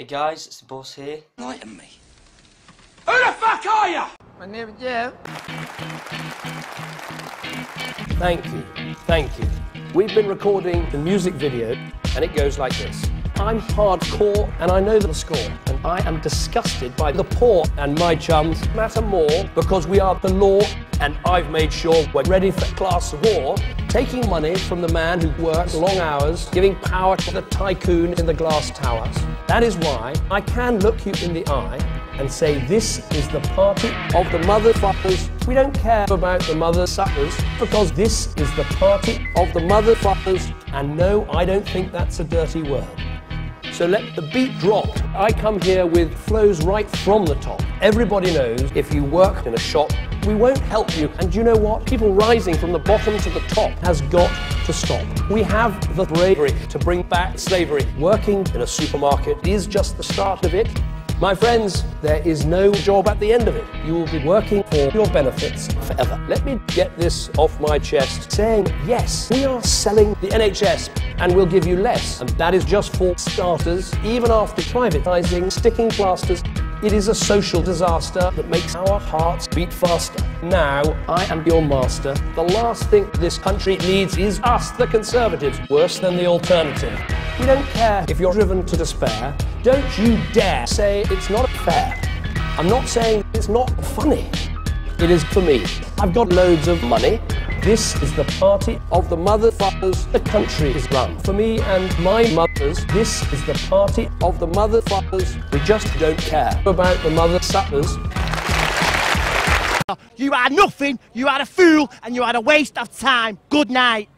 Hey guys, it's the boss here. Enlighten me. Who the fuck are you? My name is Jeff. Thank you, thank you. We've been recording the music video, and it goes like this. I'm hardcore, and I know the score, and I am disgusted by the poor, and my chums matter more because we are the law, and I've made sure we're ready for class war, taking money from the man who works long hours, giving power to the tycoon in the glass towers. That is why I can look you in the eye and say this is the party of the motherfuckers. We don't care about the mother suckers because this is the party of the motherfuckers. And no, I don't think that's a dirty word. So let the beat drop. I come here with flows right from the top. Everybody knows if you work in a shop, we won't help you. And you know what? People rising from the bottom to the top has got to stop. We have the bravery to bring back slavery. Working in a supermarket is just the start of it. My friends, there is no job at the end of it. You will be working for your benefits forever. Let me get this off my chest saying, yes, we are selling the NHS and we'll give you less. And that is just for starters. Even after privatising, sticking plasters, it is a social disaster that makes our hearts beat faster. Now, I am your master. The last thing this country needs is us, the Conservatives, worse than the alternative. We don't care if you're driven to despair. Don't you dare say it's not fair. I'm not saying it's not funny. It is for me. I've got loads of money. This is the party of the motherfuckers the country is run. For me and my mothers, this is the party of the motherfuckers. We just don't care about the mother suckers. You are nothing, you are a fool, and you are a waste of time. Good night.